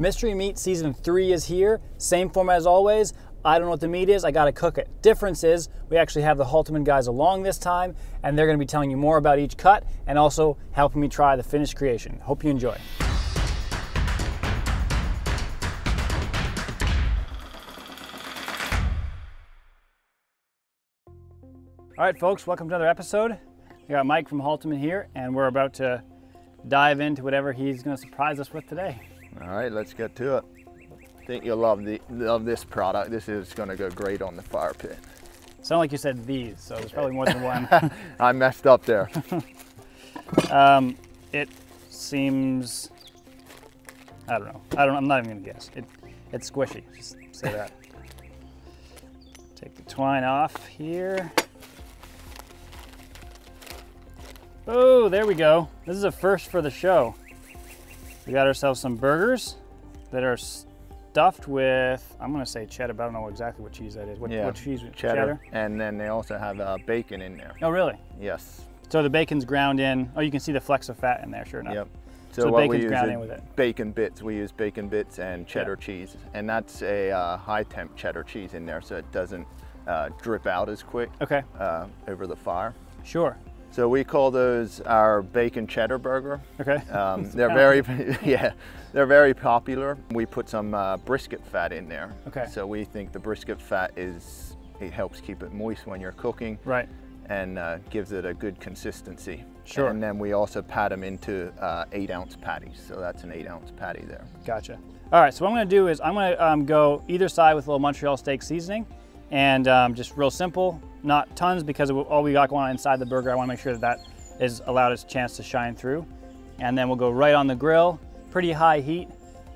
Mystery Meat Season 3 is here. Same format as always. I don't know what the meat is, I gotta cook it. Difference is, we actually have the Halteman guys along this time, and they're gonna be telling you more about each cut and also helping me try the finished creation. Hope you enjoy. All right, folks, welcome to another episode. We got Mike from Halteman here, and we're about to dive into whatever he's gonna surprise us with today. All right, let's get to it. I think you'll love the love this product. This is going to go great on the fire pit. Sound like you said these, so there's probably more than one. I messed up there. um, it seems, I don't know. I don't. I'm not even gonna guess. It, it's squishy. Just say that. Take the twine off here. Oh, there we go. This is a first for the show. We got ourselves some burgers that are stuffed with, I'm gonna say cheddar, but I don't know exactly what cheese that is. What, Yeah, what cheese? Cheddar. And then they also have uh, bacon in there. Oh, really? Yes. So the bacon's ground in. Oh, you can see the flecks of fat in there, sure enough. Yep. So we bacon's use ground in with it. bacon bits. We use bacon bits and cheddar cheese, and that's a uh, high temp cheddar cheese in there, so it doesn't uh, drip out as quick Okay, uh, over the fire. sure. So we call those our bacon cheddar burger. Okay. Um, they're very, yeah, they're very popular. We put some uh, brisket fat in there. Okay. So we think the brisket fat is, it helps keep it moist when you're cooking Right. and uh, gives it a good consistency. Sure. And then we also pat them into uh, eight ounce patties. So that's an eight ounce patty there. Gotcha. All right, so what I'm gonna do is I'm gonna um, go either side with a little Montreal steak seasoning and um, just real simple, not tons because all we got going on inside the burger. I wanna make sure that that is allowed its chance to shine through. And then we'll go right on the grill, pretty high heat,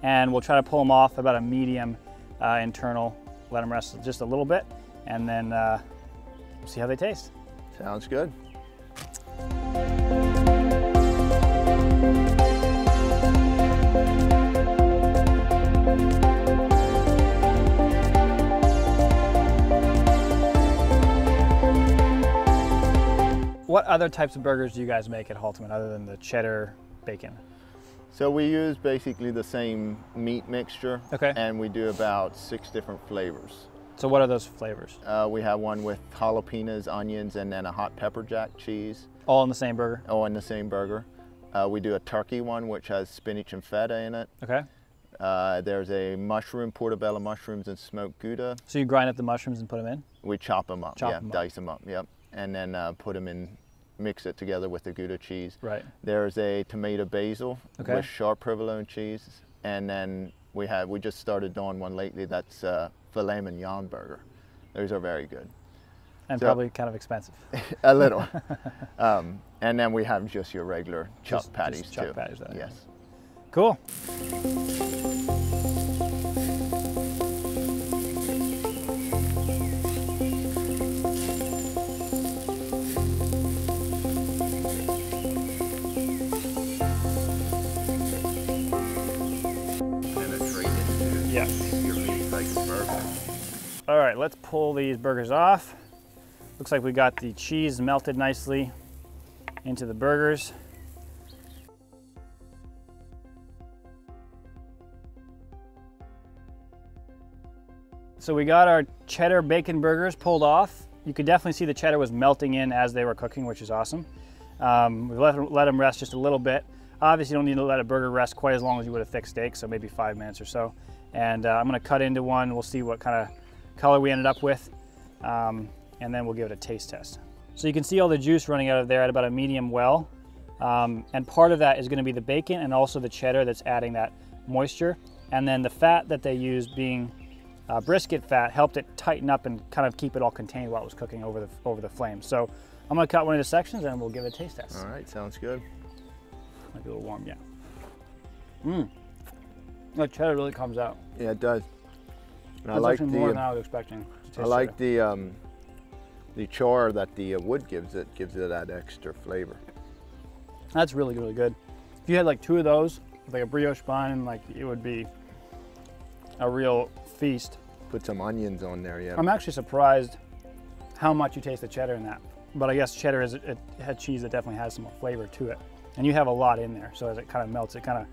and we'll try to pull them off about a medium uh, internal, let them rest just a little bit, and then uh, see how they taste. Sounds good. What other types of burgers do you guys make at Halteman other than the cheddar bacon? So we use basically the same meat mixture. Okay. And we do about six different flavors. So what are those flavors? Uh, we have one with jalapenos, onions, and then a hot pepper jack cheese, All in the same burger? all in the same burger. Uh, we do a turkey one, which has spinach and feta in it. Okay. Uh, there's a mushroom, portobello mushrooms, and smoked gouda. So you grind up the mushrooms and put them in? We chop them up, Chop yeah, 'em up. dice them up, yep. And then uh, put them in, mix it together with the gouda cheese. Right. There's a tomato basil Okay. with sharp provolone cheese. And then we have, we just started doing one lately that's uh, filet mignon burger. Those are very good. And So- probably kind of expensive. A little. um, and then we have just your regular chuck Just- just patties chopped too. patties, that- yes. Cool. All right, let's pull these burgers off. Looks like we got the cheese melted nicely into the burgers. So we got our cheddar bacon burgers pulled off. You could definitely see the cheddar was melting in as they were cooking, which is awesome. Um, we let, let them rest just a little bit. Obviously, you don't need to let a burger rest quite as long as you would a thick steak, so maybe five minutes or so. And uh, I'm gonna cut into one. We'll see what kind of color we ended up with, um, and then we'll give it a taste test. So you can see all the juice running out of there at about a medium well. Um, and part of that is gonna be the bacon and also the cheddar that's adding that moisture. And then the fat that they used being uh, brisket fat helped it tighten up and kind of keep it all contained while it was cooking over the, over the flame. So I'm gonna cut one of the sections and we'll give it a taste test. All right, sounds good. Might be a little warm, yeah. Mmm. The cheddar really comes out. Yeah, it does. And I like actually more than the I was expecting. I like cheddar. the um, the char that the uh, wood gives it gives it that extra flavor. That's really, really good. If you had like two of those, like a brioche bun, like it would be a real feast. Put some onions on there, yeah. I'm actually surprised how much you taste the cheddar in that. But I guess cheddar is it had cheese that definitely has some flavor to it. And you have a lot in there, so as it kind of melts, it kind of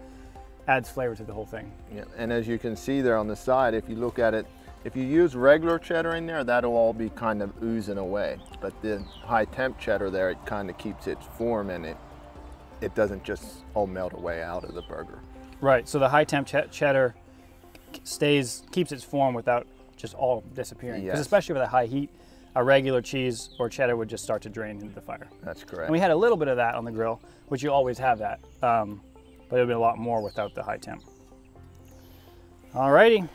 adds flavor to the whole thing. Yeah, and as you can see there on the side, if you look at it, if you use regular cheddar in there, that'll all be kind of oozing away. But the high temp cheddar there, it kind of keeps its form and it it doesn't just all melt away out of the burger. Right. So the high temp ch- cheddar stays keeps its form without just all disappearing. Because Yes. especially with a high heat, a regular cheese or cheddar would just start to drain into the fire. That's correct. And we had a little bit of that on the grill, which you always have that, um, but it would be a lot more without the high temp. Alrighty,